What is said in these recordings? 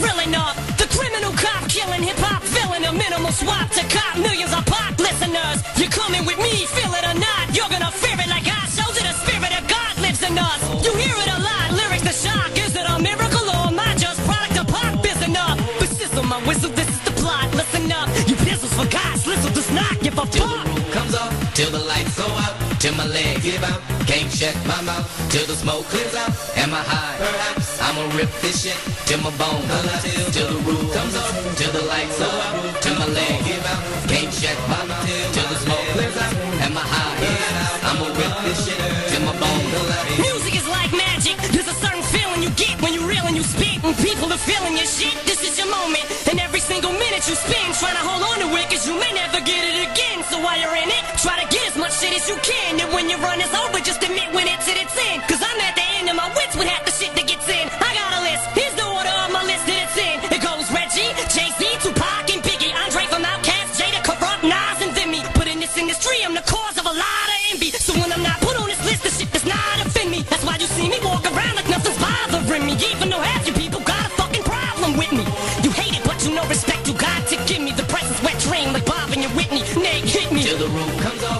Real enough. The criminal cop killing hip hop villain, a minimal swap to cop millions of pop listeners. You're coming with me, feel it or not. You're gonna fear it like I shows it. The spirit of God lives in us. You hear it a lot, lyrics to shock. Is it a miracle or am I just product of pop? Is enough. But sizzle my whistle, this is the plot. Listen up, you pizzles for God's Listen does not give a the roof comes off, till the lights go out, till my legs give out. Can't shut my mouth, till the smoke clears out. Am I high? Perhaps. I'ma rip this shit till my bones till, till the roof comes off, till the lights go out, till my legs give out. Can't shut my mouth, till the smoke clears out. Am I high? I'ma rip this shit till my bone bones Music is like magic. There's a certain feeling you get when you reel and you spit, and people are feeling your shit. This is your moment, and every single minute you spend trying to hold on to it, cause you may never get it again. So while you're in it, try to get as much shit as you can.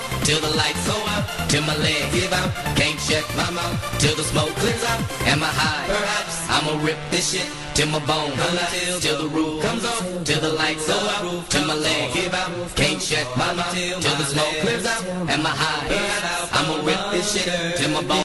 Off, till the lights go out, till my legs give out. Can't shut my mouth, till the smoke clears out. Am I high? Perhaps. I'ma rip this shit till my bones till, till the roof comes off, till the lights go out, till my legs give out. Can't shut my mouth, till the smoke clears out. Am I high? Perhaps. I'ma rip this shit till my bones.